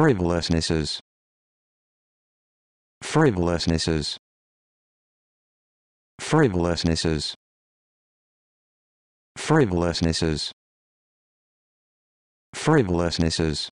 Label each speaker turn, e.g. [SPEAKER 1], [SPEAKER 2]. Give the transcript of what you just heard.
[SPEAKER 1] frivolousnesses. Frivolousnesses. Frivolousnesses. Frivolousnesses. Frivolousnesses.